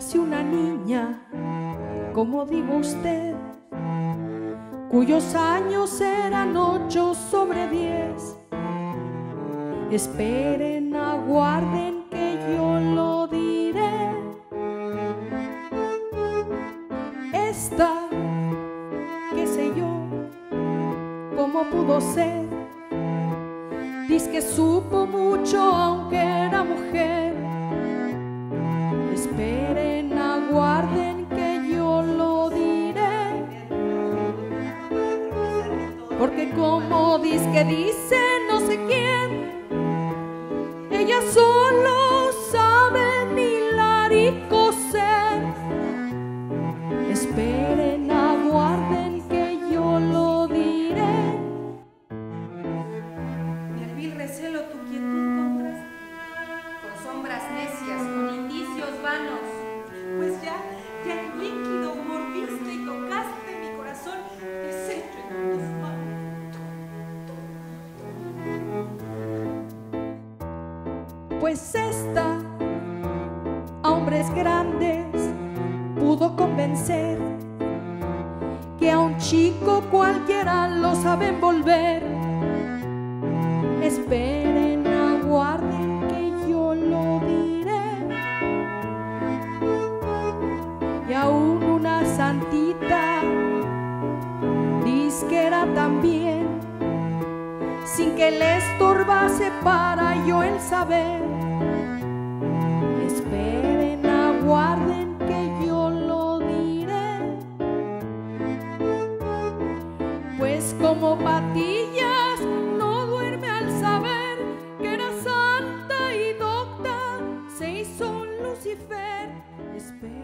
nace una niña, como digo usted, cuyos años eran ocho sobre diez. Esperen, aguarden que yo lo diré. Esta, qué sé yo, cómo pudo ser. Dice que supo mucho aunque era mujer. Porque como dice que dice no sé quién, ella solo sabe hilar y coser. Esperen, aguarden que yo lo diré. Mi vil recelo tu quietud contraste, con sombras necias, con indicios vanos. Pues ya, ya Pues esta a hombres grandes pudo convencer que a un chico cualquiera lo sabe envolver. Esperen, aguarden que yo lo diré. Y aún una santita disquera también sin que le estorbase para yo el saber. Esperen, aguarden que yo lo diré. Pues como patillas no duerme al saber que era santa y docta, se hizo Lucifer. Esperen.